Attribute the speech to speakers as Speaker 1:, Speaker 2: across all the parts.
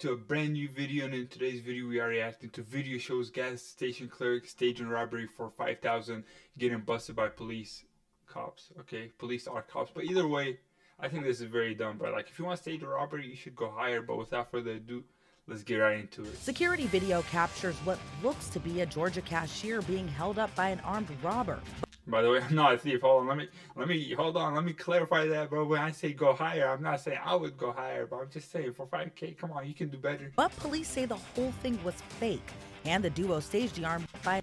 Speaker 1: to a brand new video and in today's video we are reacting to video shows gas station clerk staging robbery for 5000 getting busted by police cops okay police are cops but either way I think this is very dumb but like if you want to stage a robbery you should go higher but without further ado let's get right into it
Speaker 2: Security video captures what looks to be a Georgia cashier being held up by an armed robber.
Speaker 1: By the way, I'm not a thief. Hold on, let me let me hold on, let me clarify that, bro. When I say go higher, I'm not saying I would go higher, but I'm just saying for 5k, come on, you can do better.
Speaker 2: But police say the whole thing was fake, and the duo staged the armed by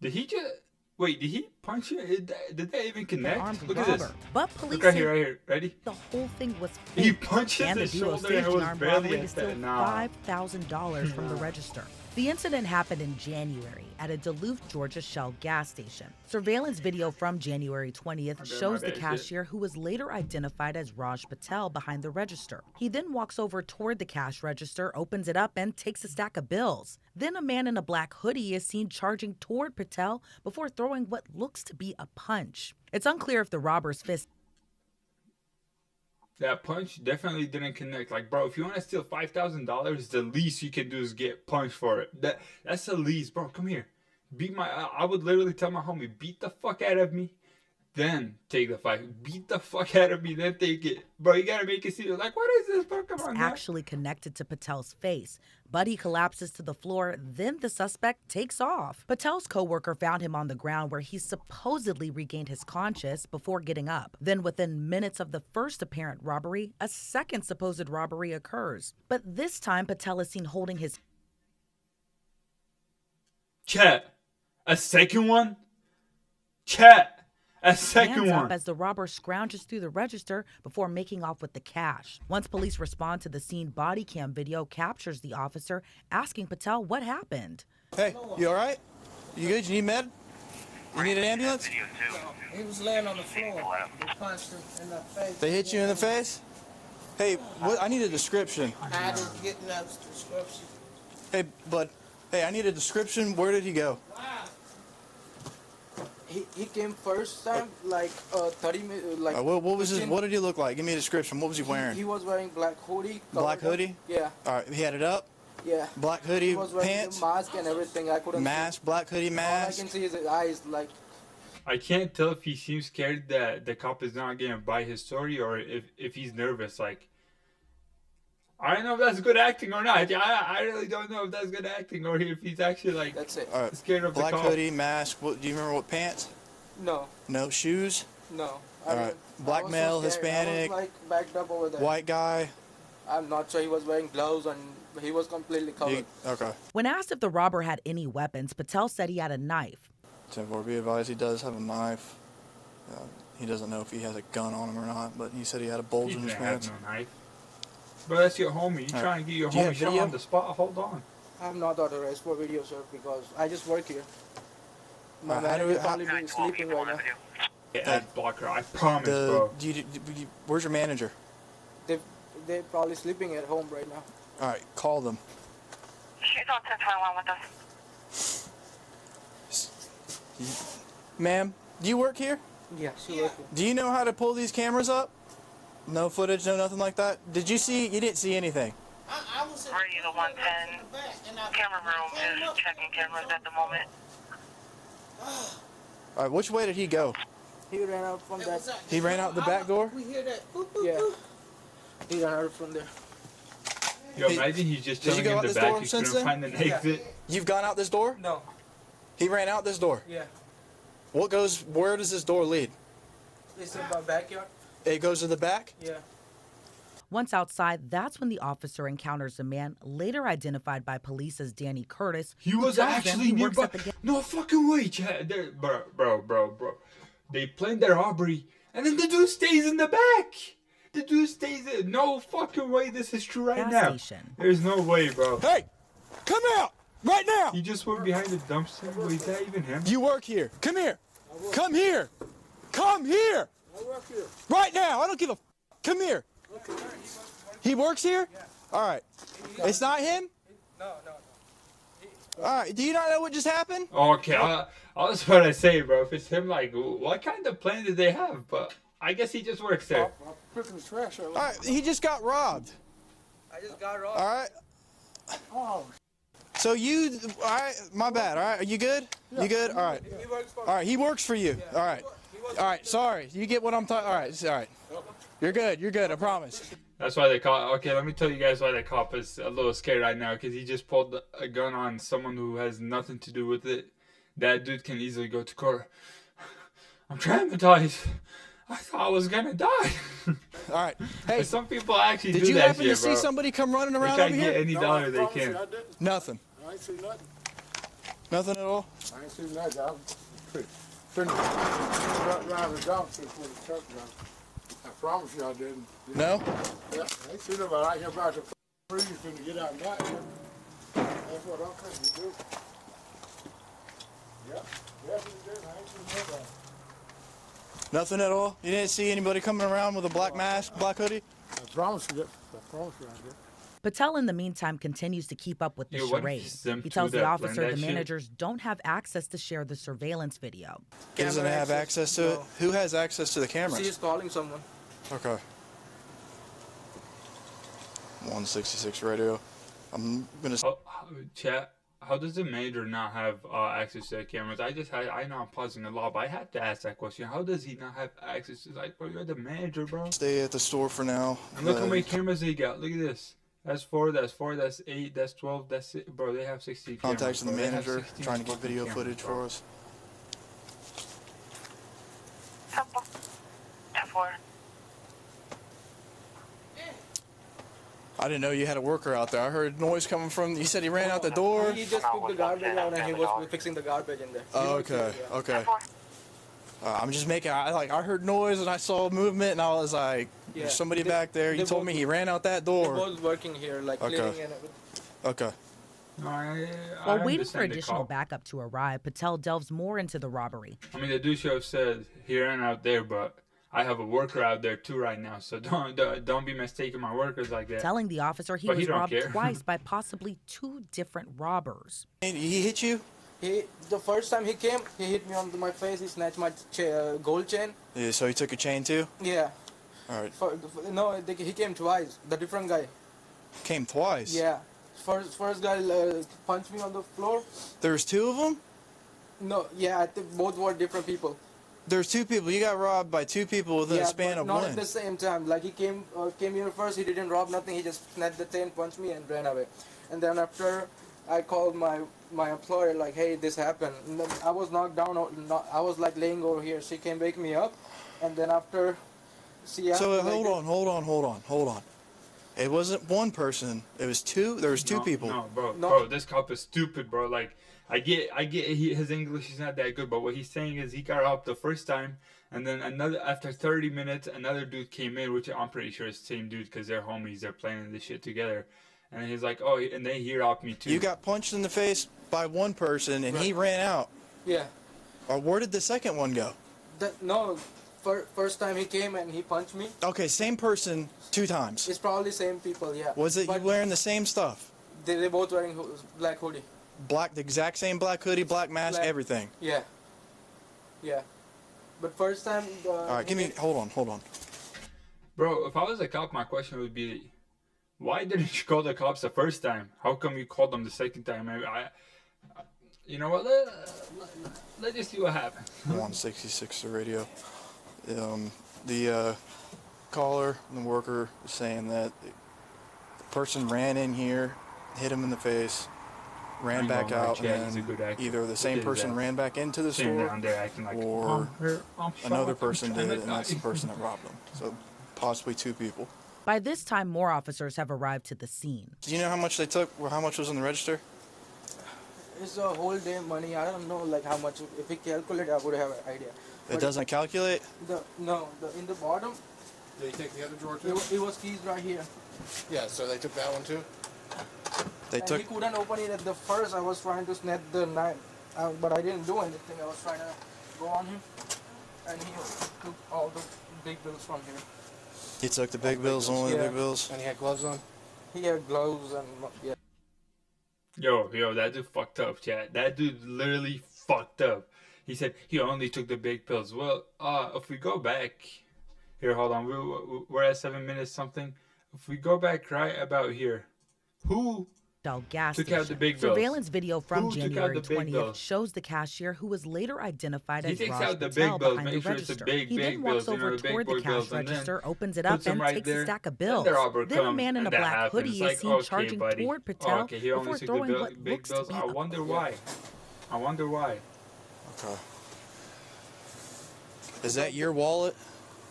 Speaker 1: Did he just wait? Did he punch you? Did that, did that even connect? Look at
Speaker 2: robber.
Speaker 1: this.
Speaker 2: But police
Speaker 1: Look right here, right here. Ready?
Speaker 2: the whole thing was fake.
Speaker 1: He punches
Speaker 2: and the duo
Speaker 1: shoulder
Speaker 2: staged
Speaker 1: and it
Speaker 2: an
Speaker 1: was
Speaker 2: armed
Speaker 1: barely
Speaker 2: robbery
Speaker 1: at
Speaker 2: to steal
Speaker 1: that. Nah.
Speaker 2: five thousand dollars from the register. The incident happened in January at a Duluth, Georgia Shell gas station. Surveillance video from January 20th shows the cashier who was later identified as Raj Patel behind the register. He then walks over toward the cash register, opens it up, and takes a stack of bills. Then a man in a black hoodie is seen charging toward Patel before throwing what looks to be a punch. It's unclear if the robber's fist
Speaker 1: That punch definitely didn't connect. Like, bro, if you want to steal five thousand dollars, the least you can do is get punched for it. That that's the least, bro. Come here, beat my. I, I would literally tell my homie, beat the fuck out of me, then take the fight. Beat the fuck out of me, then take it, bro. You gotta make it seem like what is this, bro? Come on, man.
Speaker 2: actually connected to Patel's face. But he collapses to the floor, then the suspect takes off. Patel's coworker found him on the ground where he supposedly regained his conscious before getting up. Then within minutes of the first apparent robbery, a second supposed robbery occurs. But this time Patel is seen holding his
Speaker 1: Chat, a second one. Chat, a second
Speaker 2: hands
Speaker 1: one.
Speaker 2: up as the robber scrounges through the register before making off with the cash. Once police respond to the scene, body cam video captures the officer asking Patel what happened.
Speaker 3: Hey, you all right? You good? You need med? You need an ambulance?
Speaker 4: He was laying on the floor. They punched him in the face.
Speaker 3: They hit you in the face? Hey, what? I need a description.
Speaker 4: I had to get in that description.
Speaker 3: Hey, bud. Hey, I need a description. Where did he go?
Speaker 4: He, he came first time like uh 30 minutes like
Speaker 3: Uh, what, what was his? What did he look like? Give me a description. What was he
Speaker 4: he,
Speaker 3: wearing?
Speaker 4: he was wearing black hoodie.
Speaker 3: Black
Speaker 4: covered up.
Speaker 3: hoodie?
Speaker 4: Yeah,
Speaker 3: All right, he had it up.
Speaker 4: yeah.
Speaker 3: Black
Speaker 4: He
Speaker 3: hoodie,
Speaker 4: was wearing
Speaker 3: pants,
Speaker 4: mask and everything. I couldn't.
Speaker 3: mask, black hoodie,
Speaker 4: mask All I can see is his eyes. Like
Speaker 1: I can't tell if he seems scared that the cop is not gonna buy his story or if, if he's nervous. Like, I don't know if that's good acting or not. I, I really don't know if that's good acting or if he's actually like
Speaker 4: that's it.
Speaker 3: All right,
Speaker 1: scared of
Speaker 3: black
Speaker 1: the cop.
Speaker 3: hoodie, mask. What? Do you remember what pants?
Speaker 4: No,
Speaker 3: No shoes.
Speaker 4: no. I
Speaker 3: All right.
Speaker 4: didn't- I
Speaker 3: Black
Speaker 4: was so
Speaker 3: male. Hispanic,
Speaker 4: I was like backed up over there.
Speaker 3: White guy.
Speaker 4: I'm not sure he was wearing gloves and he was completely covered.
Speaker 3: You, okay.
Speaker 2: When asked if the robber had any weapons, Patel said he had a knife.
Speaker 3: 10 be advised, he does have a knife. Uh, he doesn't know if he has a gun on him or not, but he said he had a bulge
Speaker 1: He
Speaker 3: in his pants.
Speaker 1: no knife. Bro, that's your homie. You
Speaker 3: All right.
Speaker 1: trying to get your
Speaker 3: Do you
Speaker 1: homie
Speaker 3: have
Speaker 1: shot on the spot? Hold on.
Speaker 4: I'm not authorized for video, sir, because I just work here. My
Speaker 3: Uh, how
Speaker 4: manager
Speaker 3: we-
Speaker 4: will probably
Speaker 3: how-
Speaker 4: be sleeping right now.
Speaker 1: Yeah, ad blocker. I promise,
Speaker 3: The,
Speaker 1: bro.
Speaker 3: do you, do you, where's your manager?
Speaker 4: They they're probably sleeping at home right now.
Speaker 3: All right, call them.
Speaker 5: She's on 1021 with us.
Speaker 3: Ma'am, do you work here?
Speaker 4: Yeah, she working.
Speaker 3: Do you know how to pull these cameras up? No footage, no nothing like that. Did you see? You didn't see anything.
Speaker 4: I, I was
Speaker 5: We're in the 110 camera room is checking cameras at the moment.
Speaker 3: All right, which way did he go?
Speaker 4: He ran out from that.
Speaker 3: He ran out the back door.
Speaker 4: We hear that. Boop, boop, yeah. He ran out from there.
Speaker 1: Yo,
Speaker 3: Hey,
Speaker 1: imagine he's just
Speaker 3: did you
Speaker 1: chilling
Speaker 3: go
Speaker 1: in
Speaker 3: out
Speaker 1: the
Speaker 3: this
Speaker 1: back.
Speaker 3: door
Speaker 1: couldn't
Speaker 3: then?
Speaker 1: find an
Speaker 4: Yeah.
Speaker 1: exit.
Speaker 3: You've gone out this door.
Speaker 4: No.
Speaker 3: He ran out this door.
Speaker 4: Yeah.
Speaker 3: What goes? Where does this door lead?
Speaker 4: It's in my backyard.
Speaker 3: It goes to the back.
Speaker 4: Yeah.
Speaker 2: Once outside, that's when the officer encounters a man later identified by police as Danny Curtis.
Speaker 1: He was actually
Speaker 2: he works
Speaker 1: nearby.
Speaker 2: the
Speaker 1: No fucking way, chat. They're- Bro, bro, bro, bro. They planned their robbery, and then the dude stays in the back. The dude stays in. No fucking way this is true right
Speaker 2: Gas
Speaker 1: now.
Speaker 2: station.
Speaker 1: There's no way, bro.
Speaker 3: Hey, come out right now.
Speaker 1: He just went behind the dumpster. Wait, is that even him?
Speaker 3: You work here. Come here. Come here. Come here.
Speaker 4: I work here.
Speaker 3: Right now. I don't give a. F- Come here. He works here. Yeah. All right. It's not him.
Speaker 4: No, no, no.
Speaker 3: All right. Do you not know what just happened?
Speaker 1: Okay, I, I was about to say, bro, if it's him, like, what kind of plan did they have? But I guess he just works there.
Speaker 4: I'm picking the trash out.
Speaker 3: All right. He just got robbed.
Speaker 4: I just got robbed.
Speaker 3: All right. Oh. So you, all right, my bad. All right, are you good? You good? All right. All right, he works for you. All right. All right, sorry. You get what I'm talking. All right, all right. You're good. You're good. I promise.
Speaker 1: That's why they call. Okay, let me tell you guys why the cop is a little scared right now because he just pulled a gun on someone who has nothing to do with it. That dude can easily go to court. I'm traumatized. I thought I was gonna die.
Speaker 3: All right. Hey,
Speaker 1: But some people actually
Speaker 3: did
Speaker 1: do
Speaker 3: you
Speaker 1: that
Speaker 3: happen
Speaker 1: shit,
Speaker 3: to
Speaker 1: bro.
Speaker 3: see somebody come running
Speaker 1: They
Speaker 3: around
Speaker 1: try
Speaker 3: over
Speaker 1: to get
Speaker 3: here?
Speaker 1: any
Speaker 6: No,
Speaker 1: dollar
Speaker 6: I
Speaker 1: they can.
Speaker 6: you I didn't.
Speaker 3: Nothing.
Speaker 6: I ain't seen nothing.
Speaker 3: Nothing at all.
Speaker 6: I ain't seen nothing. I was fin- finna run around the the truck. I promise you I didn't.
Speaker 3: No.
Speaker 6: Yeah, I ain't seen nobody out here about to freeze finna get out now. yeah. That's what I'm finna do. Yep, definitely did. I ain't seen nobody.
Speaker 3: Nothing at all. You didn't see anybody coming around with a black mask, black hoodie.
Speaker 6: I promise you that. I promise you I did.
Speaker 2: Patel, in the meantime, continues to keep up with the
Speaker 1: Yeah,
Speaker 2: charade. He tells the officer
Speaker 1: that
Speaker 2: the
Speaker 1: shit?
Speaker 2: managers don't have access to share the surveillance video.
Speaker 3: He doesn't have access to it. Who has access to the cameras?
Speaker 7: She is calling someone.
Speaker 3: Okay. 166 radio. I'm gonna.
Speaker 1: How, how, chat. How does the manager not have uh, access to the cameras? I just had, I know I'm pausing a lot, but I had to ask that question. How does he not have access to? Like, bro, you're the manager, bro.
Speaker 3: Stay at the store for now.
Speaker 1: And look how
Speaker 3: but-
Speaker 1: many cameras they got. Look at this. That's four. That's four. That's eight. That's twelve. That's six. bro. They have sixty. cameras,
Speaker 3: contacting the
Speaker 1: bro. They have
Speaker 3: manager, trying to get
Speaker 1: fucking
Speaker 3: video
Speaker 1: cameras,
Speaker 3: footage
Speaker 1: bro.
Speaker 3: for us.
Speaker 5: Temple. Ten four.
Speaker 3: I didn't know you had a worker out there. I heard noise coming from. You said he ran out the door.
Speaker 7: He just took the garbage out and he was fixing the garbage in there.
Speaker 3: Oh,
Speaker 7: He works here,
Speaker 3: okay, okay. Uh, I'm just making. I like. I heard noise and I saw movement and I was like,
Speaker 7: Yeah.
Speaker 3: "There's somebody
Speaker 7: They-
Speaker 3: back there." You told
Speaker 7: both-
Speaker 3: me he ran out that
Speaker 7: He
Speaker 3: door.
Speaker 7: was working here, like
Speaker 3: Okay.
Speaker 7: cleaning and everything.
Speaker 3: Okay.
Speaker 1: I, I
Speaker 2: While waiting for additional backup to arrive, Patel delves more into the robbery.
Speaker 1: I mean, the dude have said he ran out there, but I have a worker out there too right now. So don't don't, don't be mistaking my workers like that.
Speaker 2: telling the officer he
Speaker 1: But
Speaker 2: was
Speaker 1: don't
Speaker 2: robbed
Speaker 1: care.
Speaker 2: twice by possibly two different robbers.
Speaker 3: And he hit you?
Speaker 7: He the first time he came, he hit me on my face. He snatched my cha- uh, gold chain.
Speaker 3: Yeah. So he took a chain too.
Speaker 7: Yeah.
Speaker 3: All right.
Speaker 7: For, for- no, they, he came twice. The different guy.
Speaker 3: Came twice.
Speaker 7: Yeah. First first guy uh, punched me on the floor.
Speaker 3: There's two of them.
Speaker 7: No, yeah, I think both were different people.
Speaker 3: There's two people. You got robbed by two people within
Speaker 7: yeah,
Speaker 3: a span of
Speaker 7: not
Speaker 3: one.
Speaker 7: at the same time. Like he came uh, came here first. He didn't rob nothing. He just snatched the chain, punched me, and ran away. And then after, I called my my employer like, hey, this happened. And then I was knocked down. Not, I was like laying over here. She came wake me up, and then after, she asked
Speaker 3: So
Speaker 7: me,
Speaker 3: hold
Speaker 7: like,
Speaker 3: on, hold on, hold on, hold on. It wasn't one person. It was two. There was two
Speaker 1: no,
Speaker 3: people.
Speaker 1: No, bro,
Speaker 7: No.
Speaker 1: bro, this cop is stupid, bro. Like, I get, I get, he, his English is not that good, but what he's saying is he got up the first time, and then another after 30 minutes, another dude came in, which I'm pretty sure is the same dude because they're homies, they're playing this shit together, and he's like, oh, and they hear off me too.
Speaker 3: You got punched in the face by one person, and he ran out.
Speaker 7: Yeah.
Speaker 3: Or where did the second one go?
Speaker 7: The, no, fir- first time he came and he punched me.
Speaker 3: Okay, same person two times.
Speaker 7: It's probably same people. Yeah.
Speaker 3: Was it you wearing the same stuff?
Speaker 7: They they both wearing ho- black hoodie.
Speaker 3: Black, the exact same black hoodie, black mask,
Speaker 7: Black.
Speaker 3: everything.
Speaker 7: Yeah. Yeah. But first time. Uh,
Speaker 3: All right, give me. Hold on, hold on.
Speaker 1: Bro, if I was a cop, my question would be, why didn't you call the cops the first time? How come you called them the second time? I, I you know what? Let, let, let's just see what happens.
Speaker 3: 166 the radio. Um, the uh, caller, and the worker, was saying that the person ran in here, hit him in the face, ran
Speaker 1: ain't
Speaker 3: back
Speaker 1: gonna lie,
Speaker 3: out,
Speaker 1: chat,
Speaker 3: and
Speaker 1: he's
Speaker 3: then either the same person
Speaker 1: that.
Speaker 3: ran back into the
Speaker 1: Sitting
Speaker 3: store,
Speaker 1: down there acting like,
Speaker 3: or
Speaker 1: "I'm here, I'm
Speaker 3: another person
Speaker 1: I'm
Speaker 3: did,
Speaker 1: trying
Speaker 3: and that's the person that robbed them. So possibly two people.
Speaker 2: By this time, more officers have arrived to the scene.
Speaker 3: Do you know how much they took? Or how much was in the register?
Speaker 7: It's a whole day money. I don't know like how much. If we calculate, I would have an idea.
Speaker 3: It doesn't calculate.
Speaker 7: The no, the in the bottom,
Speaker 6: Did he take the other drawer
Speaker 7: it,
Speaker 6: too?
Speaker 7: wa- it was keys right here.
Speaker 6: Yeah, so they took that one too?
Speaker 3: They
Speaker 7: and
Speaker 3: took.
Speaker 7: he couldn't open it at the first. I was trying to snap the knife, uh, but I didn't do anything. I was trying to go on him, and he took all the big bills from here.
Speaker 3: He took the big bills, only the big bills.
Speaker 6: And he had gloves on?
Speaker 7: He had gloves and yeah.
Speaker 1: Yo, yo, that dude fucked up, chat. That dude literally fucked up. He said he only took the big pills. Well, uh, if we go back, here, hold on, we, we're at seven minutes something. If we go back right about here, who
Speaker 2: gas
Speaker 1: Took out the big bills.
Speaker 2: Surveillance video from
Speaker 1: Who
Speaker 2: January 20th
Speaker 1: bills?
Speaker 2: shows the cashier who was later identified
Speaker 1: He
Speaker 2: as
Speaker 1: takes
Speaker 2: Raj
Speaker 1: out the
Speaker 2: Patel
Speaker 1: big bills,
Speaker 2: behind
Speaker 1: make
Speaker 2: the
Speaker 1: sure
Speaker 2: register.
Speaker 1: big,
Speaker 2: he
Speaker 1: big
Speaker 2: then walks
Speaker 1: bills,
Speaker 2: over toward the cash
Speaker 1: bills, and then
Speaker 2: register, opens it up, and
Speaker 1: right
Speaker 2: takes
Speaker 1: there.
Speaker 2: a stack of bills. Then a man in a black
Speaker 1: happens.
Speaker 2: hoodie
Speaker 1: Like,
Speaker 2: is seen
Speaker 1: okay,
Speaker 2: charging
Speaker 1: buddy.
Speaker 2: toward Patel
Speaker 1: okay, he only
Speaker 2: before throwing
Speaker 1: bill-
Speaker 2: what
Speaker 1: big
Speaker 2: looks to
Speaker 1: bills.
Speaker 2: be
Speaker 1: I
Speaker 2: a
Speaker 1: wonder why. I wonder why.
Speaker 3: Okay. Is that your wallet?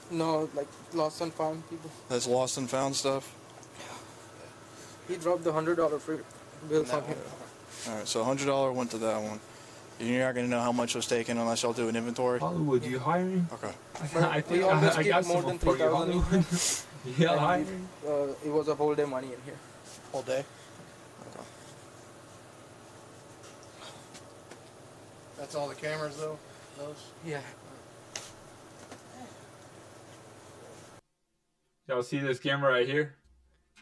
Speaker 7: No, like lost and found people.
Speaker 3: That's lost and found stuff.
Speaker 7: He dropped the hundred dollar free bill from him.
Speaker 3: All right, so hundred dollar went to that one. You're not gonna know how much was taken unless y'all do an inventory.
Speaker 1: Hollywood, you hiring?
Speaker 3: Okay.
Speaker 1: I
Speaker 7: we
Speaker 1: think I, I
Speaker 7: keep
Speaker 1: got
Speaker 7: more than
Speaker 1: for
Speaker 7: 3,000
Speaker 1: yeah,
Speaker 7: And
Speaker 1: hiring.
Speaker 7: we- uh, it was a whole day money in here.
Speaker 3: Whole day.
Speaker 6: That's all the cameras though. Those.
Speaker 7: Yeah.
Speaker 1: Y'all see this camera right here?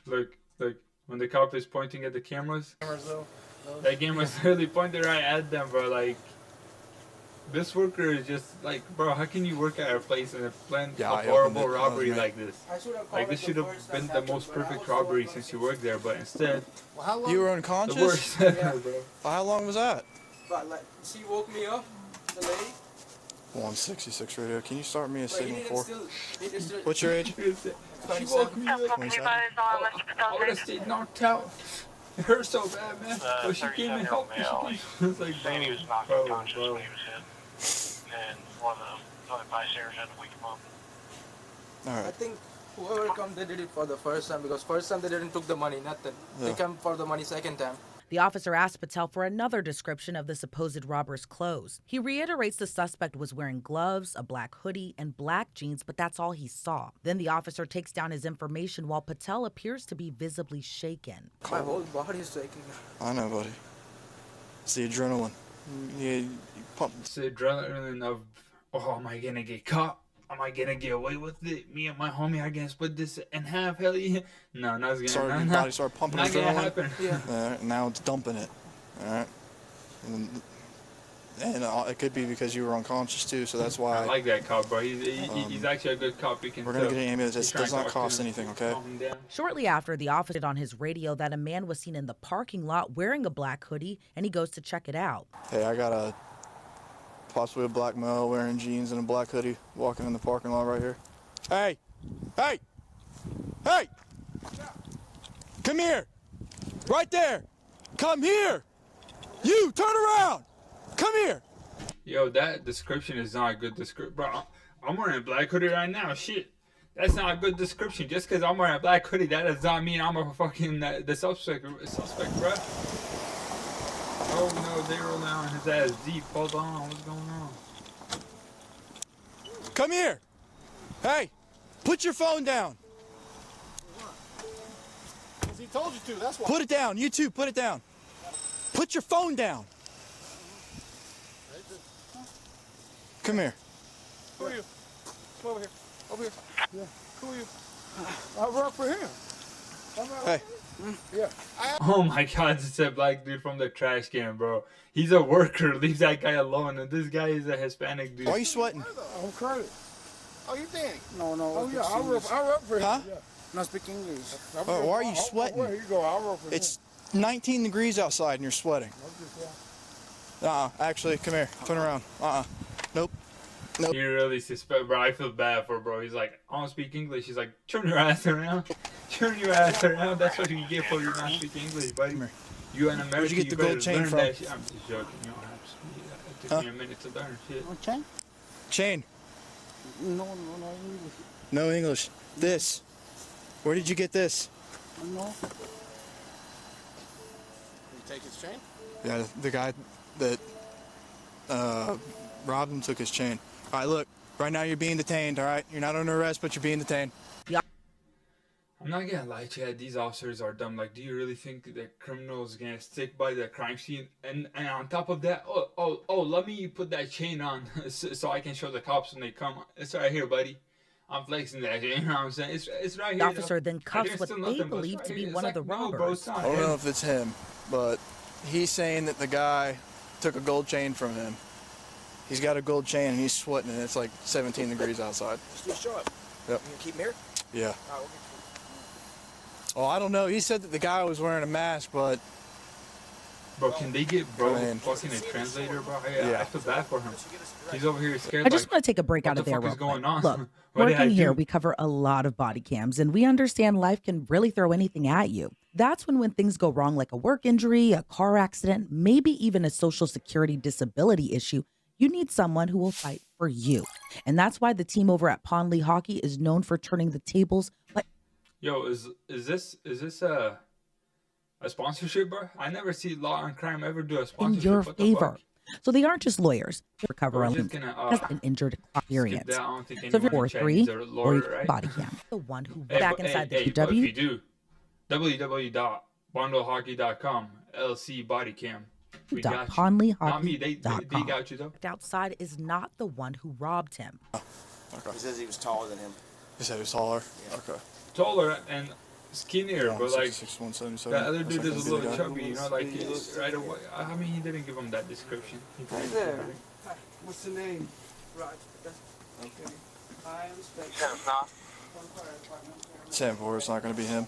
Speaker 1: Look, look. When the cop is pointing at the cameras,
Speaker 6: Cameras though. Those.
Speaker 1: that camera's really pointed right at them, bro. Like, this worker is just like, bro. How can you work at a place and plan
Speaker 3: Yeah,
Speaker 1: a
Speaker 3: I
Speaker 1: horrible robbery like this?
Speaker 7: I should have
Speaker 1: Like, this should have been the most perfect robbery since you worked there, but instead,
Speaker 6: Well, how long?
Speaker 3: You were unconscious.
Speaker 1: the
Speaker 3: unconscious.
Speaker 1: worst
Speaker 7: Yeah.
Speaker 1: ever, bro.
Speaker 3: How long was that?
Speaker 7: But like, she woke me up, the lady.
Speaker 3: 166 radio. Can you start me a signal
Speaker 7: didn't
Speaker 3: for?
Speaker 7: still. He just still.
Speaker 3: What's your age?
Speaker 1: She woke me up.
Speaker 5: Company advised on Mr.
Speaker 1: I would have stayed knocked out. It hurt so bad, man.
Speaker 8: Uh,
Speaker 1: but she came and helped me. She was like,
Speaker 8: Saying he was knocked
Speaker 1: bro,
Speaker 8: unconscious
Speaker 1: bro.
Speaker 8: when he was hit. And one of the other bystanders had to wake him up.
Speaker 3: All
Speaker 7: I think whoever come, they did it for the first time because first time they didn't took the money, nothing. They come for the money second time.
Speaker 2: The officer asked Patel for another description of the supposed robber's clothes. He reiterates the suspect was wearing gloves, a black hoodie, and black jeans, but that's all he saw. Then the officer takes down his information while Patel appears to be visibly shaken.
Speaker 7: My whole body is shaking.
Speaker 3: I know, buddy. It's the adrenaline. Mm. Yeah, you pump.
Speaker 1: It's the adrenaline of, oh, am I gonna get caught? Am I gonna get away with it? Me and my homie are gonna split this in half. Hell yeah! No, not gonna.
Speaker 3: Started,
Speaker 1: no,
Speaker 3: your
Speaker 1: no,
Speaker 3: body started pumping
Speaker 1: not gonna
Speaker 3: adrenaline.
Speaker 1: happen.
Speaker 7: Yeah.
Speaker 3: All right, now it's dumping it. All right. And, and uh, it could be because you were unconscious too, so that's why.
Speaker 1: I like that cop, bro. He's, he,
Speaker 3: Um,
Speaker 1: he's actually a good cop. Can
Speaker 3: we're gonna get an ambulance. It does not cost
Speaker 1: him,
Speaker 3: anything, okay?
Speaker 1: calm him down.
Speaker 2: Shortly after, the officer on his radio that a man was seen in the parking lot wearing a black hoodie and he goes to check it out.
Speaker 3: Hey, I got a possibly a black male wearing jeans and a black hoodie walking in the parking lot right here. Hey, hey, hey! Come here, right there. Come here. You turn around. Come here.
Speaker 1: Yo, that description is not a good description, bro. I'm wearing a black hoodie right now. Shit, that's not a good description. Just because I'm wearing a black hoodie, that does not mean I'm a fucking uh, the suspect. Suspect, bro. Oh no, they roll down his ass deep. Hold on, what's going on?
Speaker 3: Come here. Hey, put your phone down! down.
Speaker 6: 'Cause he told you to. That's why.
Speaker 3: Put it down. You too. Put it down. Put your phone down. Come here.
Speaker 6: Who are you? Come over here. Over here. Yeah. Who are you? I work for him. I'm not-
Speaker 3: Hey.
Speaker 6: Yeah.
Speaker 1: Oh my god, it's a black dude from the trash can, bro. He's a worker. Leave that guy alone. And this guy is a Hispanic dude.
Speaker 3: Why are you sweating?
Speaker 6: Oh, I'm Curtis. Oh, you Danny?
Speaker 9: No, no.
Speaker 6: Oh,
Speaker 9: I
Speaker 6: yeah.
Speaker 9: speak
Speaker 6: I work,
Speaker 9: English.
Speaker 6: I work for him.
Speaker 3: Huh?
Speaker 6: Yeah.
Speaker 9: No speak English.
Speaker 3: Oh, why are you
Speaker 6: I- I-
Speaker 3: sweating?
Speaker 6: Where you go? I work for
Speaker 3: It's 19 degrees outside and you're sweating. Uh-uh. Actually, come here. Turn around. Uh-uh. Nope.
Speaker 1: He really suspect, bro. I feel bad for bro. He's like, I don't speak English. He's like, turn your ass around. Turn your ass around. That's what you get for you not speaking English, buddy. You an American.
Speaker 3: Where'd you get the gold
Speaker 1: better
Speaker 3: chain
Speaker 1: learn
Speaker 3: from?
Speaker 1: That shit. I'm just joking. You don't have to speak. It took
Speaker 3: Huh?
Speaker 1: me a minute to learn shit.
Speaker 9: Okay?
Speaker 3: Chain.
Speaker 9: No, no, no English.
Speaker 3: No English. This. Where did you get this?
Speaker 9: No.
Speaker 6: You take his chain?
Speaker 3: Yeah, the guy that uh, robbed him took his chain. All right, look. Right now you're being detained, all right? You're not under arrest, but you're being detained. Yeah.
Speaker 1: I'm not gonna lie, chat. These officers are dumb. Like, do you really think that criminals gonna stick by the crime scene? And and on top of that, oh oh oh, let me put that chain on so, so I can show the cops when they come. It's right here, buddy. I'm flexing that. You know what I'm saying? It's it's right
Speaker 2: The
Speaker 1: here.
Speaker 2: officer
Speaker 1: though.
Speaker 2: then cuffs what they
Speaker 1: nothing,
Speaker 2: believe
Speaker 1: right
Speaker 2: to be
Speaker 1: here. It's
Speaker 2: one of
Speaker 1: like,
Speaker 2: the
Speaker 1: no, bro,
Speaker 2: robbers.
Speaker 3: I don't
Speaker 1: him.
Speaker 3: know if it's him, but he's saying that the guy took a gold chain from him. He's got a gold chain and he's sweating and it's like 17 degrees outside.
Speaker 6: Just show up.
Speaker 3: Yep.
Speaker 6: You keep him here?
Speaker 3: Yeah.
Speaker 6: Oh, okay.
Speaker 3: Oh, I don't know. He said that the guy was wearing a mask, but
Speaker 1: Bro, can they get bro
Speaker 3: I mean-
Speaker 1: fucking a translator, bro? I,
Speaker 3: Yeah.
Speaker 1: I feel bad for him. He's over here scared.
Speaker 2: I just
Speaker 1: like,
Speaker 2: want to take a break out of
Speaker 1: the
Speaker 2: there
Speaker 1: fuck
Speaker 2: real
Speaker 1: is going on?
Speaker 2: Look,
Speaker 1: What
Speaker 2: working here,
Speaker 1: do?
Speaker 2: we cover a lot of body cams, and we understand life can really throw anything at you. That's when when things go wrong, like a work injury, a car accident, maybe even a social security disability issue, you need someone who will fight for you. And that's why the team over at Pond Lehocky is known for turning the tables like
Speaker 1: Yo, is is this is this a a sponsorship, bro? I never see Law and Crime ever do a sponsorship. in your
Speaker 2: favor. So they aren't just lawyers. They recover
Speaker 1: We're
Speaker 2: a
Speaker 1: just gonna, uh,
Speaker 2: an injured experience.
Speaker 1: that. I don't think
Speaker 2: So if you're three or
Speaker 1: lawyer,
Speaker 2: you
Speaker 1: right?
Speaker 2: body cam, the one who
Speaker 1: Hey,
Speaker 2: back
Speaker 1: but-
Speaker 2: inside
Speaker 1: hey,
Speaker 2: the
Speaker 1: hey,
Speaker 2: PW
Speaker 1: if you do, www.pondlehocky.com, LC body cam. We
Speaker 2: dot
Speaker 1: got you.
Speaker 2: Conley
Speaker 1: Not me. They, they,
Speaker 2: dot
Speaker 1: they
Speaker 2: com.
Speaker 1: got you though.
Speaker 2: outside is not the one who robbed him.
Speaker 10: He says he was taller than him.
Speaker 3: He said he was taller. Okay.
Speaker 1: Taller and skinnier, but like
Speaker 3: six, one, seven,
Speaker 1: that other dude
Speaker 3: not
Speaker 1: is a
Speaker 3: gonna be the
Speaker 1: little chubby, you know, like he looked right away. I mean, he didn't give him that description. He
Speaker 4: Hey
Speaker 1: didn't.
Speaker 4: there. What's the name? Right. Okay. I respect
Speaker 8: Yeah, it's not.
Speaker 3: Ten four. It's not gonna be him.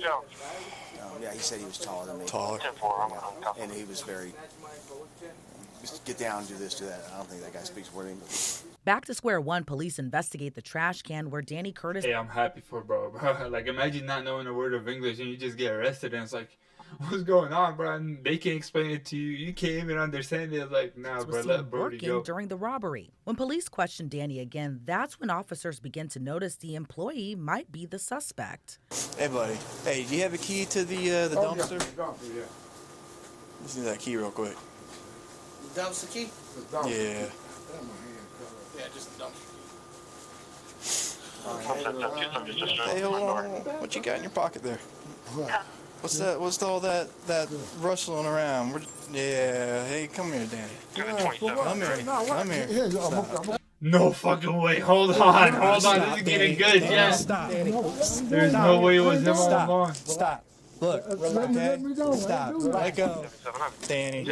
Speaker 8: Joe.
Speaker 10: Um, yeah, he said he was taller than me.
Speaker 3: Taller.
Speaker 10: Yeah. And he was very, just get down, do this, do that. I don't think that guy speaks a word English.
Speaker 2: Back to square one, police investigate the trash can where Danny Curtis
Speaker 1: Hey, I'm happy for bro, bro. Like, imagine not knowing a word of English and you just get arrested, and it's like, what's going on, bro? And they can't explain it to you. You can't even understand it. Like, nah, bro,
Speaker 2: seen
Speaker 1: let Brody
Speaker 2: working
Speaker 1: go.
Speaker 2: during the robbery. When police question Danny again, that's when officers begin to notice the employee might be the suspect.
Speaker 3: Hey, buddy. Hey, do you have a key to the uh, the
Speaker 6: Oh, yeah,
Speaker 3: dumpster?
Speaker 6: the dumpster, yeah.
Speaker 3: Let's need that key real quick.
Speaker 4: The dumpster key?
Speaker 6: The dumpster.
Speaker 3: Yeah.
Speaker 6: Damn, my hand covered.
Speaker 10: Yeah, just dump.
Speaker 3: Hey, hold on. What you got in your pocket there? What's that? What's all that that rustling around? Where- yeah. Hey, come here, Danny.
Speaker 6: Yeah, for?
Speaker 3: Come here.
Speaker 6: No.
Speaker 3: Come here.
Speaker 6: Here, I'm, I'm, I'm,
Speaker 1: No fucking way. Hold on, hold on. This is getting good, yeah.
Speaker 3: Stop.
Speaker 1: There's no way it was him all
Speaker 3: Stop.
Speaker 1: along.
Speaker 3: Stop. Look.
Speaker 6: let me, let me go.
Speaker 3: Stop.
Speaker 6: Let me do
Speaker 3: Let
Speaker 6: that.
Speaker 3: go. Danny.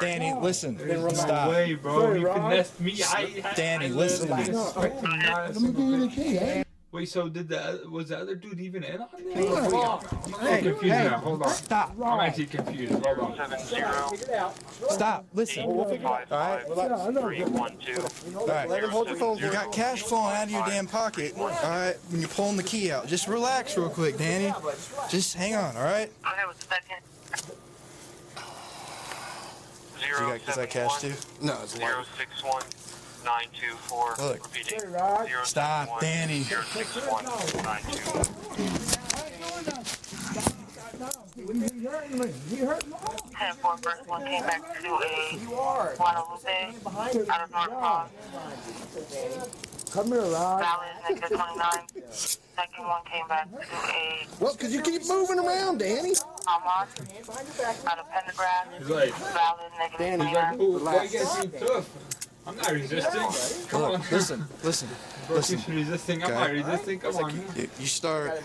Speaker 3: Danny, listen. Stop.
Speaker 1: way, bro. He
Speaker 6: Sorry, Rob.
Speaker 1: finessed me. I, I,
Speaker 3: Danny, listen.
Speaker 1: literally didn't expect him not a
Speaker 6: Let me
Speaker 1: single
Speaker 6: give you the key, eh?
Speaker 1: Wait, so did the was the other dude even in on this?
Speaker 6: Yeah.
Speaker 1: I'm a little confused now. Hold on.
Speaker 3: Stop.
Speaker 1: I'm actually confused. Hold on.
Speaker 8: Seven zero
Speaker 3: Stop. Listen.
Speaker 8: five five three one two.
Speaker 3: All right. You got cash flowing out of your damn pocket. All right. When you're pulling the key out, just relax real quick, Danny. Just hang on. All right.
Speaker 5: Okay, with the second.
Speaker 3: You
Speaker 8: Zero
Speaker 3: got, is that cash too?
Speaker 10: No, it's
Speaker 8: zero
Speaker 10: like,
Speaker 8: six one nine two four.
Speaker 3: Look.
Speaker 8: Repeating.
Speaker 6: Rod.
Speaker 8: Zero
Speaker 3: Stop,
Speaker 8: seven one
Speaker 3: Danny.
Speaker 8: Zero six one nine two.
Speaker 6: He hurt me. He hurt me.
Speaker 5: 10 4 first one came back to a Guadalupe out of North Palm.
Speaker 6: Come here, Rod.
Speaker 5: Valid negative 29. Second one came back to a
Speaker 6: Well, because you keep moving around, Danny.
Speaker 5: Hamas out of Pendergrass.
Speaker 1: He's like,
Speaker 5: Valid negative
Speaker 1: he's like,
Speaker 5: 29.
Speaker 1: oh, why you guys being tough? I'm not resisting. Come on.
Speaker 3: Look, listen, listen,
Speaker 1: Bro,
Speaker 3: listen.
Speaker 1: keeps resisting. I'm
Speaker 3: Okay.
Speaker 1: not resisting. Come on.
Speaker 3: You, you start,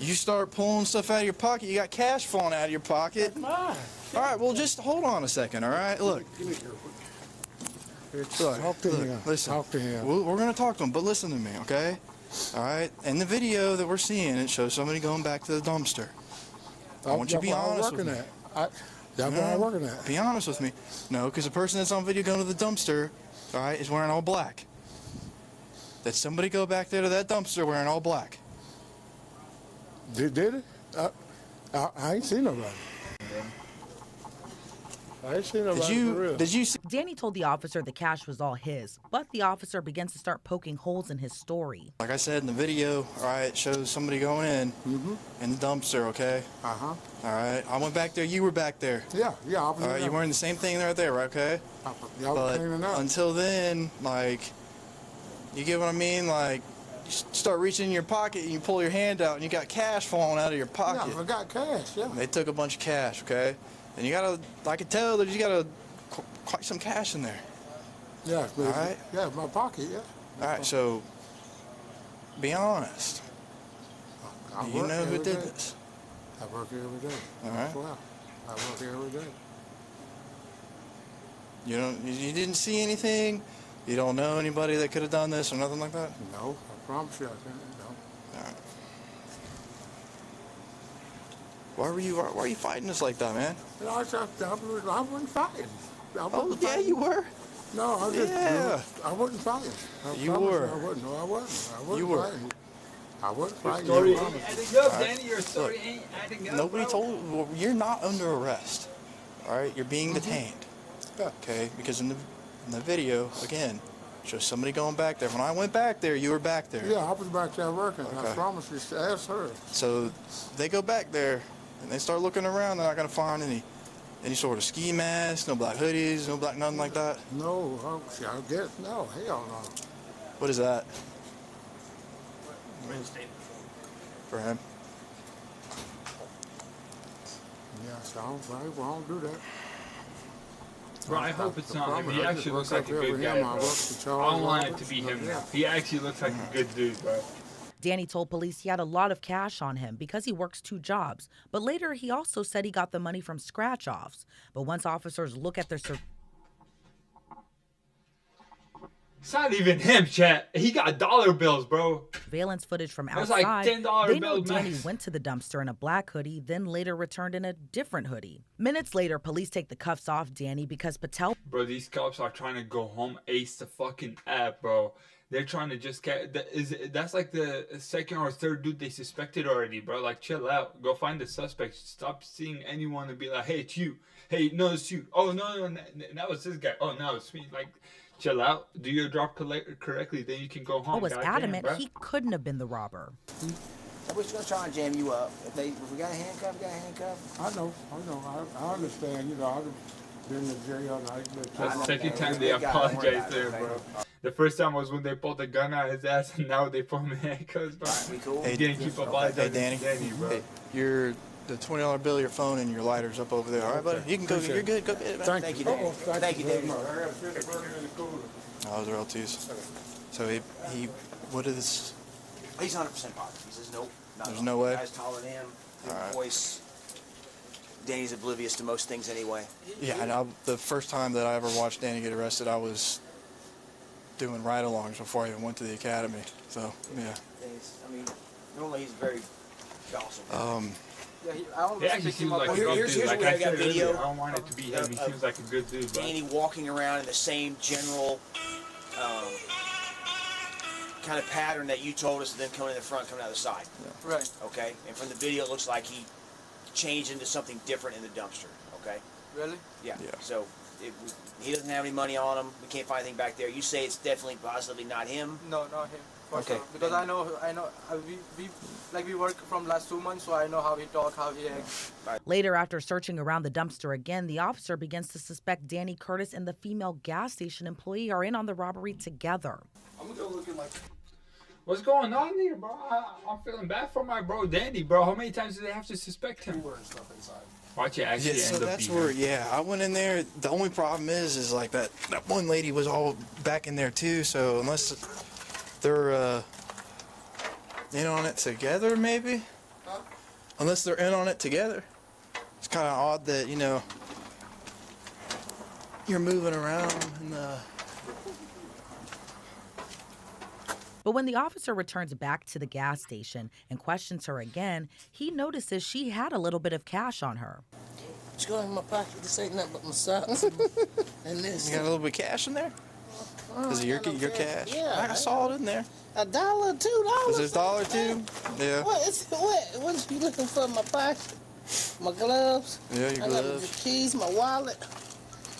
Speaker 3: you start pulling stuff out of your pocket. You got cash falling out of your pocket. All right, well, just hold on a second. All right, look. Look,
Speaker 6: Talk to
Speaker 3: look,
Speaker 6: him.
Speaker 3: listen.
Speaker 6: Talk to him.
Speaker 3: We're, we're gonna talk to him, but listen to me, okay? All right. In the video that we're seeing, it shows somebody going back to the dumpster. I want you to be
Speaker 6: That's where I'm
Speaker 3: honest with me.
Speaker 6: at. I, that's where I'm
Speaker 3: No,
Speaker 6: working at.
Speaker 3: Be honest with me. No, because the person that's on video going to the dumpster, all right, is wearing all black. Did somebody go back there to that dumpster wearing all black?
Speaker 6: Did, did it? Uh, I, I ain't seen nobody. I ain't seen nobody
Speaker 3: Did
Speaker 6: for
Speaker 3: you?
Speaker 6: real.
Speaker 3: Did you see?
Speaker 2: Danny told the officer the cash was all his, but the officer begins to start poking holes in his story.
Speaker 3: Like I said in the video, all right, it shows somebody going in
Speaker 6: Mm-hmm.
Speaker 3: in the dumpster. Okay.
Speaker 6: Uh-huh.
Speaker 3: All right. I went back there. You were back there.
Speaker 6: Yeah, yeah. I was
Speaker 3: All right. You're wearing the same thing right there, right? Okay.
Speaker 6: Y'all
Speaker 3: But
Speaker 6: cleaning up.
Speaker 3: until then, like, you get what I mean? Like, you start reaching in your pocket and you pull your hand out and you got cash falling out of your pocket.
Speaker 6: Yeah, I got cash, yeah.
Speaker 3: They took a bunch of cash, okay? And you gotta, I could tell that you got a, quite some cash in there.
Speaker 6: Yeah,
Speaker 3: All right.
Speaker 6: yeah, my pocket, yeah.
Speaker 3: All right, so be honest.
Speaker 6: I
Speaker 3: you know who did
Speaker 6: day.
Speaker 3: this?
Speaker 6: I work here every day.
Speaker 3: All right.
Speaker 6: Wow. I work here every day.
Speaker 3: You don't, you- you didn't see anything. You don't know anybody that could have done this or nothing like that.
Speaker 6: No, I promise you I can't. No.
Speaker 3: All right. Why were you? Why, why are you fighting us like that, man?
Speaker 6: You know, I, just, I, was, I wasn't fighting. I wasn't
Speaker 3: Oh, yeah,
Speaker 6: fighting.
Speaker 3: you were.
Speaker 6: No, I was just,
Speaker 3: Yeah.
Speaker 6: I wasn't fighting. I
Speaker 3: You were.
Speaker 6: I wasn't. No, I wasn't. I wasn't
Speaker 3: You were.
Speaker 6: fighting. I wasn't fighting.
Speaker 1: Story
Speaker 6: I
Speaker 1: ain't
Speaker 6: promise.
Speaker 1: adding up, Danny. Your story
Speaker 3: Look,
Speaker 1: ain't adding up.
Speaker 3: Nobody
Speaker 1: bro.
Speaker 3: told. Well, you're not under arrest. All right, you're being detained.
Speaker 6: Mm-hmm. Yeah.
Speaker 3: Okay, because in the in the video again shows somebody going back there. When I went back there, you were back there.
Speaker 6: Yeah, I was back there working. I
Speaker 3: Okay.
Speaker 6: promise you. to Ask her.
Speaker 3: So they go back there and they start looking around. They're not gonna find any any sort of ski mask, no black hoodies, no black nothing like that.
Speaker 6: No, see, I guess no. Hell no.
Speaker 3: What is that? For him.
Speaker 6: Yes, I don't, I won't do that.
Speaker 1: Bro, I hope it's not him. He actually looks like a good guy.
Speaker 6: I
Speaker 1: bro. I don't want it to be him now. He actually looks like a good dude, bro.
Speaker 2: Danny told police he had a lot of cash on him because he works two jobs. But later, he also said he got the money from scratch offs. But once officers look at their sur-
Speaker 1: It's not even him, chat. He got dollar bills, bro.
Speaker 2: surveillance footage from
Speaker 1: That's like
Speaker 2: outside,
Speaker 1: $10
Speaker 2: they know Danny
Speaker 1: max.
Speaker 2: went to the dumpster in a black hoodie, then later returned in a different hoodie. Minutes later, police take the cuffs off Danny because Patel
Speaker 1: Bro, these cops are trying to go home ace the fucking app, bro. They're trying to just get that is that's like the second or third dude they suspected already, bro. Like chill out. Go find the suspect. Stop seeing anyone and be like, hey, it's you. Hey, no, it's you. Oh no, no, no that was this guy. Oh no, it's me. Like, chill out. Do your job collect- correctly, then you can go home.
Speaker 2: was
Speaker 1: Goddamn,
Speaker 2: adamant
Speaker 1: bro.
Speaker 2: he couldn't have been the robber.
Speaker 10: Nobody's gonna try and jam you up. If they, if we got a handcuff, we got a handcuff.
Speaker 6: I know, I know, I, I understand. You know, I've been to jail and I've.
Speaker 1: That's the second time they
Speaker 10: Big guy, don't
Speaker 1: apologized there,
Speaker 10: it,
Speaker 1: bro.
Speaker 10: Okay?
Speaker 1: The first time was when they pulled the gun out of his ass, and now they pull him in handcuffs, bro.
Speaker 10: We cool?
Speaker 3: Hey,
Speaker 1: He didn't keep apologizing
Speaker 3: Hey, Danny.
Speaker 1: Danny, bro.
Speaker 3: Hey, your the twenty dollar bill, your phone, and your lighter's up over there. All right, buddy. You can go.
Speaker 6: Appreciate
Speaker 3: You're
Speaker 6: it.
Speaker 3: good. Go get it.
Speaker 6: Thank,
Speaker 10: Thank
Speaker 6: you.
Speaker 10: you, Danny.
Speaker 6: Oh, thank,
Speaker 10: Thank
Speaker 6: you
Speaker 10: you, Danny.
Speaker 6: I got a fish burning in the cooler.
Speaker 3: Oh, those are LTs. So he he what is
Speaker 10: He's 100% positive. He says nope. Not
Speaker 3: There's no way?
Speaker 10: The guy's taller than him. Big
Speaker 3: All right.
Speaker 10: voice. Danny's oblivious to most things anyway.
Speaker 3: Yeah, and I, the first time that I ever watched Danny get arrested, I was doing ride-alongs before I even went to the academy. So yeah.
Speaker 10: Danny's, I mean, normally he's very docile.
Speaker 3: Um,
Speaker 7: Yeah, he, I always
Speaker 1: He actually seems like
Speaker 10: Well,
Speaker 1: a good
Speaker 10: here's-
Speaker 1: dude.
Speaker 10: here's
Speaker 1: Like I
Speaker 10: I got
Speaker 1: said
Speaker 10: video
Speaker 1: earlier, I don't want it to be him. He seems like a good dude, bro.
Speaker 10: Danny walking around in the same general um, kind of pattern that you told us, and then coming in the front, coming out the side.
Speaker 7: Right.
Speaker 10: Okay, and from the video, it looks like he changed into something different in the dumpster. Okay.
Speaker 7: Really?
Speaker 10: Yeah.
Speaker 3: Yeah.
Speaker 10: So it, he doesn't have any money on him. We can't find anything back there. You say it's definitely, possibly not him.
Speaker 7: No, not him. For
Speaker 10: Okay.
Speaker 7: sure. Because I know, I know, uh, we, we, like we work from last two months, so I know how he talk, how he acts.
Speaker 2: Later, after searching around the dumpster again, the officer begins to suspect Danny Curtis and the female gas station employee are in on the robbery together.
Speaker 6: I'm gonna go looking like.
Speaker 1: What's going on here, bro? I, I'm feeling bad for my bro Danny, bro. How many times do they have to suspect him?
Speaker 6: wearing stuff inside.
Speaker 1: Watch it actually
Speaker 3: yeah, so
Speaker 1: up
Speaker 3: that's
Speaker 1: being
Speaker 3: where
Speaker 1: him.
Speaker 3: yeah, I went in there. The only problem is is like that that one lady was all back in there too. So unless they're uh, in on it together, maybe. Unless they're in on it together, it's kind of odd that you know you're moving around and uh,
Speaker 2: But when the officer returns back to the gas station and questions her again, he notices she had a little bit of cash on her.
Speaker 9: What's going in my pocket? This ain't nothing but my socks. and this.
Speaker 3: you got a little bit of cash in there.
Speaker 9: Oh,
Speaker 3: Is it your
Speaker 9: no
Speaker 3: your cash?
Speaker 9: Yeah.
Speaker 3: I saw it in there.
Speaker 9: A dollar, two dollars.
Speaker 3: Is it a dollar two? Yeah.
Speaker 9: What is what? What you looking for? In my pocket, my gloves.
Speaker 3: Yeah, your
Speaker 9: I got
Speaker 3: gloves.
Speaker 9: the keys, my wallet.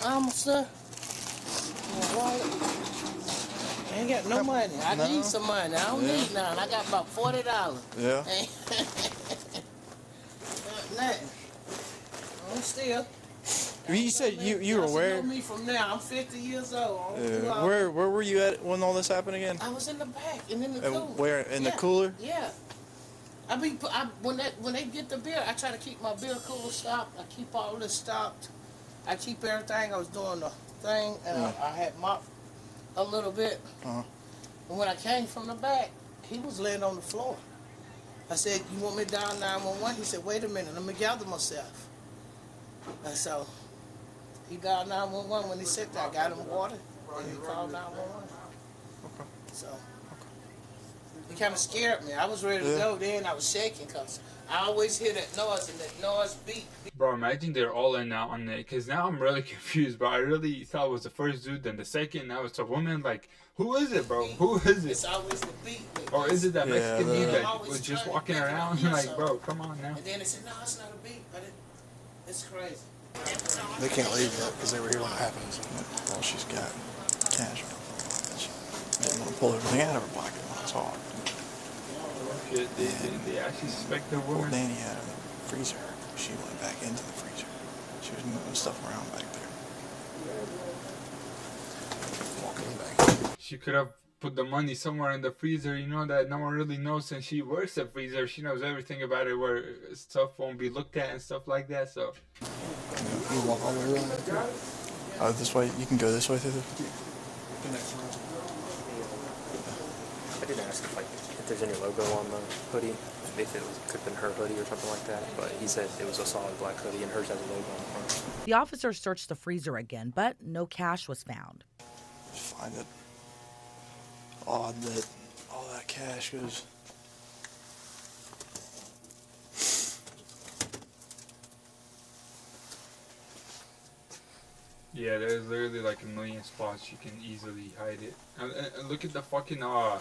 Speaker 9: Um, sir. My wallet. I ain't got no money. I
Speaker 3: No.
Speaker 9: need some money. I don't
Speaker 3: Yeah.
Speaker 9: need none. I got about forty dollars.
Speaker 3: Yeah.
Speaker 9: Nothing. I'm still.
Speaker 3: You said you you were where?
Speaker 9: me from now. I'm 50 years old. I don't do
Speaker 3: Yeah. Where where were you at when all this happened again?
Speaker 9: I was in the back and in the
Speaker 3: Uh,
Speaker 9: cooler.
Speaker 3: where in the
Speaker 9: Yeah,
Speaker 3: cooler?
Speaker 9: Yeah. I be I, when that when they get the beer, I try to keep my beer cooler stocked. I keep all this stocked. I keep everything. I was doing the thing, and I, I had mopped a little bit.
Speaker 3: Uh-huh.
Speaker 9: And when I came from the back, he was laying on the floor. I said, "You want me down 911?" He said, "Wait a minute, let me gather myself." And so he dialed 911 when he said that. I got him water, and he called 911. So It kind of scared me. I was ready to
Speaker 1: Yeah.
Speaker 9: go then. I was shaking because I always hear that noise and that noise beat.
Speaker 1: Bro, imagine they're all in now on it. Because now I'm really confused, bro. I really thought it was the first dude, then the second, now it's a woman. Like, who is it, bro? Who is
Speaker 9: It's
Speaker 1: it?
Speaker 9: always the beat.
Speaker 1: Or is it that
Speaker 3: Yeah,
Speaker 1: Mexican dude that was just walking around?
Speaker 9: to hear
Speaker 1: Like, bro, come on now.
Speaker 9: And then they said, no, it's not a beat, but it, it's crazy.
Speaker 3: They can't leave yet because they were here when it happened. So, well, she's got cash. She didn't want to pull everything out of her pocket when I saw it.
Speaker 1: Shit, they, they, they actually suspect the
Speaker 3: Well,
Speaker 1: woman.
Speaker 3: Danny had a freezer. She went back into the freezer. She was moving stuff around back there. Walking back.
Speaker 1: She could have put the money somewhere in the freezer, you know, that no one really knows since she works at freezer. She knows everything about it where stuff won't be looked at and stuff like that. So,
Speaker 3: You walk all the way around. Oh, this way. You can go this way through the.
Speaker 11: I didn't ask if like if there's any logo on the hoodie, if it was, could have been her hoodie or something like that. But he said it was a solid black hoodie and hers has a logo on the front.
Speaker 2: The officers searched the freezer again, but no cash was found.
Speaker 3: Just find it odd that all that cash goes.
Speaker 1: yeah, there's literally like a million spots you can easily hide it. And, and, and look at the fucking uh,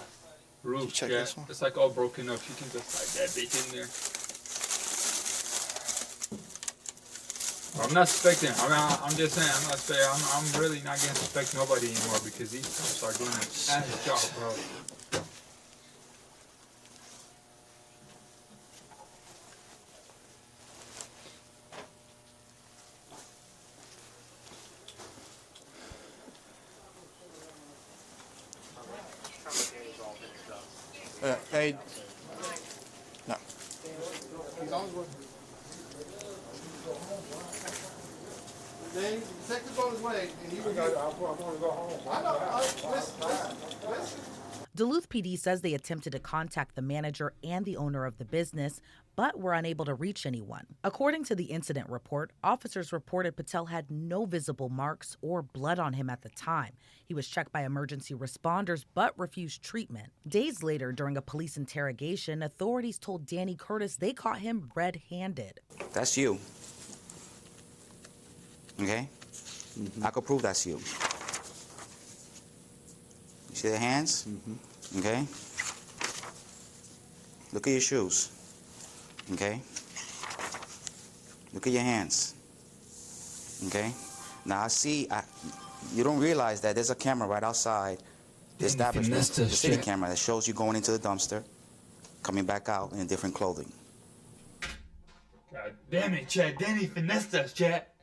Speaker 1: roof.
Speaker 3: check
Speaker 1: yeah,
Speaker 3: this one?
Speaker 1: It's like all broken up. You can just hide that bitch in there. I'm not expecting. I'm, not, I'm just saying. I'm not saying. I'm, I'm really not gonna suspect nobody anymore because these cops are doing an ass job, bro.
Speaker 3: Uh, hey. No.
Speaker 6: He's on his way. Then detective's on his way, and he was. I, I want to go home. I know. I, listen, listen, listen.
Speaker 2: Duluth PD says they attempted to contact the manager and the owner of the business, but were unable to reach anyone. According to the incident report, officers reported Patel had no visible marks or blood on him at the time. He was checked by emergency responders but refused treatment. Days later, during a police interrogation, authorities told Danny Curtis they caught him red handed.
Speaker 12: That's you. Okay? Mm-hmm. I could prove that's you. You see the hands? Mm-hmm. Okay? Look at your shoes. Okay? Look at your hands. Okay? Now I see, I, you don't realize that there's a camera right outside the establishment, the city camera that shows you going into the dumpster, coming back out in different clothing.
Speaker 1: God damn it, chat. Danny finessed us, chat.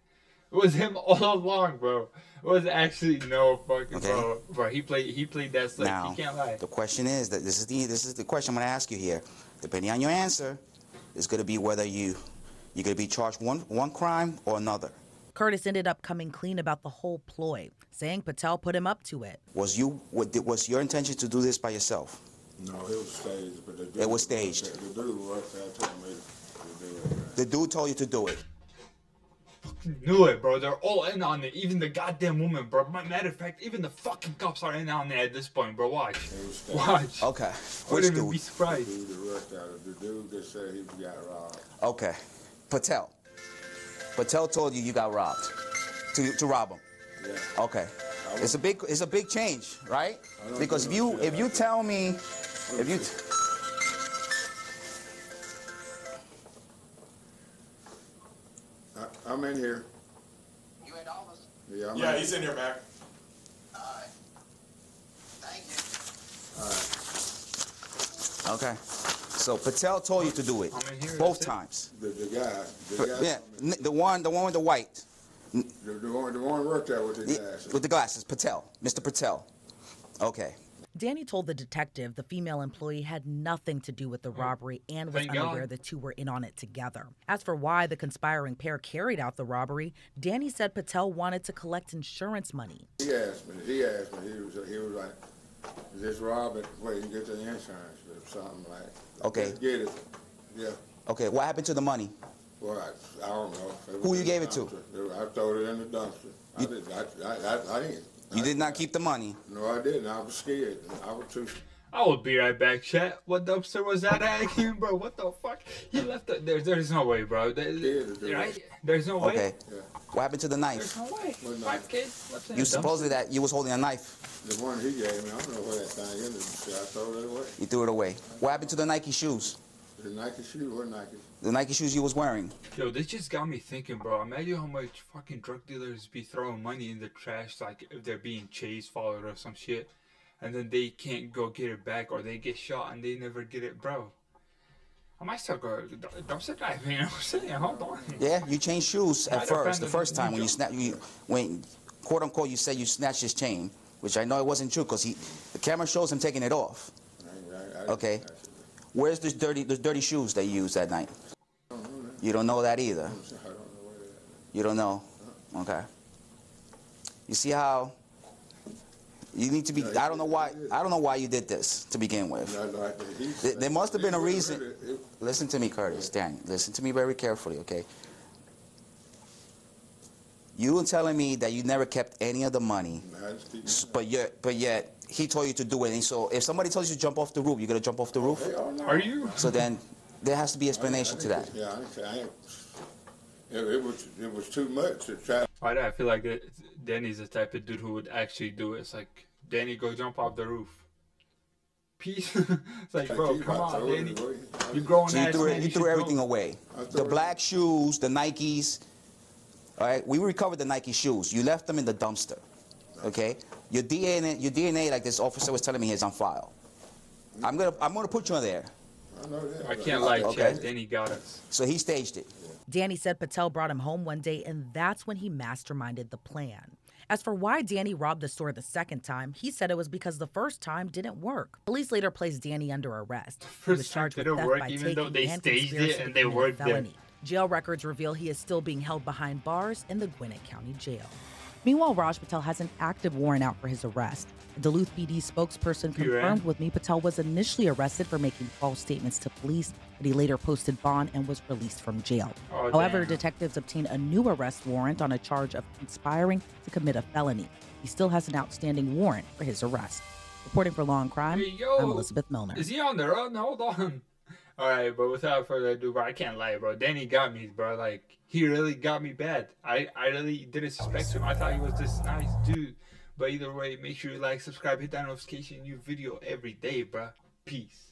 Speaker 1: It was him all along, bro. It was actually no fucking
Speaker 12: Okay.
Speaker 1: bro. Bro, he played he played that slick.
Speaker 12: Now,
Speaker 1: you can't lie.
Speaker 12: the question is that this is the this is the question I'm going to ask you here. Depending on your answer, it's going to be whether you you're going to be charged one one crime or another.
Speaker 2: Curtis ended up coming clean about the whole ploy, saying Patel put him up to it.
Speaker 12: Was you what, was your intention to do this by yourself?
Speaker 6: No, it was staged, but the dude,
Speaker 12: It was staged.
Speaker 6: The, the dude was there told me to do it.
Speaker 12: The dude told you to do it.
Speaker 1: Knew it, bro. They're all in on it. Even the goddamn woman, bro. Matter of fact, even the fucking cops are in on it at this point, bro. Watch. Watch.
Speaker 12: Okay.
Speaker 1: I
Speaker 12: Which
Speaker 1: wouldn't even
Speaker 12: dude?
Speaker 1: be surprised.
Speaker 6: The dude rushed out of the dude that said he got robbed.
Speaker 12: Okay. Patel. Patel told you you got robbed. To to rob him.
Speaker 6: Yeah.
Speaker 12: Okay. It's a big it's a big change, right? Because if you if you tell me if you
Speaker 6: I'm in here. You in office? Yeah, I'm
Speaker 13: Yeah,
Speaker 6: in.
Speaker 13: he's in here, Mac.
Speaker 12: Okay. So Patel told you to do it
Speaker 1: I'm in here,
Speaker 12: both
Speaker 1: that's it.
Speaker 12: times.
Speaker 6: The, the guy, the guy,
Speaker 12: Yeah, n- the one the one with the white
Speaker 6: the, the one, the one worked there with the
Speaker 12: the-
Speaker 6: glasses.
Speaker 12: with the glasses, Patel, Mr. Patel. Okay.
Speaker 2: Danny told the detective the female employee had nothing to do with the mm. robbery and was
Speaker 1: Thank God.
Speaker 2: unaware the two were in on it together. As for why the conspiring pair carried out the robbery, Danny said Patel wanted to collect insurance money.
Speaker 6: He asked me. He asked me. He was. He was like, "Is this Robert? Where you get the insurance or something like?"
Speaker 12: Okay.
Speaker 6: Get it. Yeah.
Speaker 12: Okay, what happened to the money?
Speaker 6: Well, I, I don't know.
Speaker 12: Who you gave
Speaker 6: the
Speaker 12: it to?
Speaker 6: I threw it in the dumpster. I did. I, I, I, I didn't.
Speaker 12: You did not keep the money.
Speaker 6: No, I didn't. I was scared. I was too.
Speaker 1: I will be right back, chat. What dumpster was that at again, bro? What the fuck? He left the. There's, there's no way, bro. There, right? There's no way.
Speaker 12: Okay. What happened to the knife?
Speaker 1: There's
Speaker 12: knife?
Speaker 1: no way. Five kids left
Speaker 12: You
Speaker 1: the dumpster.
Speaker 12: supposedly that you was holding a knife.
Speaker 6: The one he gave me, I don't know where that thing is. I throw it away.
Speaker 12: You threw it away. What happened to the Nike shoes?
Speaker 6: The Nike shoe or Nike?
Speaker 12: The Nike shoes you was wearing.
Speaker 1: Yo, this just got me thinking, bro. Imagine how much fucking drug dealers be throwing money in the trash, like if they're being chased, followed, or some shit, and then they can't go get it back, or they get shot and they never get it, bro. I might still go dumpster diving. You know what I'm saying? Hold on.
Speaker 12: Yeah, you changed shoes at
Speaker 1: Might
Speaker 12: first. The first time when you snap, you when quote unquote you said you snatched his chain, which I know it wasn't true because he the camera shows him taking it off. Okay, where's the dirty the dirty shoes they used that night? You don't know that either. You don't know. Okay. You see how you need to be. I don't know why. I don't know why you did this to begin with. There, must have been a reason. Listen to me, Curtis, Danny. Listen to me very carefully, okay? You were telling me that you never kept any of the money, but yet, but yet he told you to do it. And so, if somebody tells you to jump off the roof, you're gonna jump off the roof.
Speaker 1: Are you?
Speaker 12: So then, there has to be explanation to that.
Speaker 6: Yeah, I, I. It, it was it was too much to try.
Speaker 1: Why do I feel like that Danny's the type of dude who would actually do it? It's like, Danny, go jump off the roof. Peace. it's like, bro, come on, Danny.
Speaker 6: away.
Speaker 1: You growing
Speaker 12: So you
Speaker 1: ass
Speaker 12: threw,
Speaker 1: man,
Speaker 12: it, you
Speaker 1: you
Speaker 12: threw everything
Speaker 1: go.
Speaker 12: away. The
Speaker 6: threw it-
Speaker 12: black shoes, the Nikes. All right, we recovered the Nike shoes. You left them in the dumpster. Okay, your DNA, your DNA, like this officer was telling me, is on file. I'm gonna, I'm gonna put you in there.
Speaker 6: I know that.
Speaker 1: I can't lie,
Speaker 12: Okay.
Speaker 1: chat. Danny got us.
Speaker 12: So he staged it.
Speaker 2: Danny said Patel brought him home one day, and that's when he masterminded the plan. As for why Danny robbed the store the second time, he said it was because the first time didn't work. Police later placed Danny under arrest. He was
Speaker 1: First time
Speaker 2: charged with
Speaker 1: didn't
Speaker 2: theft
Speaker 1: work,
Speaker 2: by
Speaker 1: even though
Speaker 2: taking
Speaker 1: they
Speaker 2: and
Speaker 1: staged it
Speaker 2: conspiracy
Speaker 1: and
Speaker 2: to
Speaker 1: they
Speaker 2: commit a
Speaker 1: worked there.
Speaker 2: felony. Jail records reveal he is still being held behind bars in the Gwinnett County Jail. Meanwhile, Raj Patel has an active warrant out for his arrest. A Duluth PD spokesperson confirmed with me Patel was initially arrested for making false statements to police, but he later posted bond and was released from jail.
Speaker 1: Oh,
Speaker 2: However,
Speaker 1: damn.
Speaker 2: detectives obtained a new arrest warrant on a charge of conspiring to commit a felony. He still has an outstanding warrant for his arrest. Reporting for Law and Crime,
Speaker 1: Hey, yo,
Speaker 2: I'm Elizabeth Milner.
Speaker 1: Is he on the run? Hold on. All right, but without further ado, bro, I can't lie, bro. Danny got me, bro. Like he really got me bad. I I really didn't suspect him. I thought he was this nice dude. But either way, make sure you like, subscribe, hit that notification, new video every day, bro. Peace.